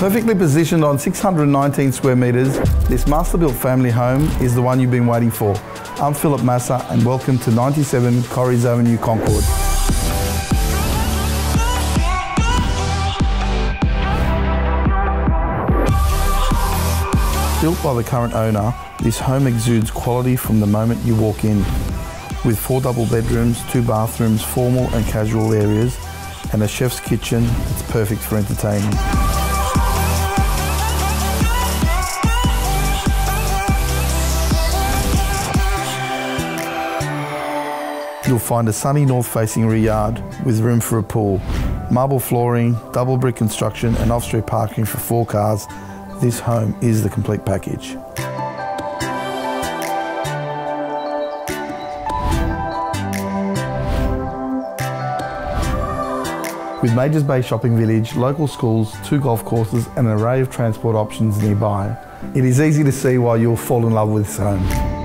Perfectly positioned on 619 square metres, this master-built family home is the one you've been waiting for. I'm Philip Massa and welcome to 97 Correys Avenue, Concord. Built by the current owner, this home exudes quality from the moment you walk in. With four double bedrooms, two bathrooms, formal and casual areas, and a chef's kitchen, it's perfect for entertaining. You'll find a sunny north-facing rear yard with room for a pool, marble flooring, double brick construction and off-street parking for four cars. This home is the complete package. With Majors Bay Shopping Village, local schools, two golf courses and an array of transport options nearby, it is easy to see why you'll fall in love with this home.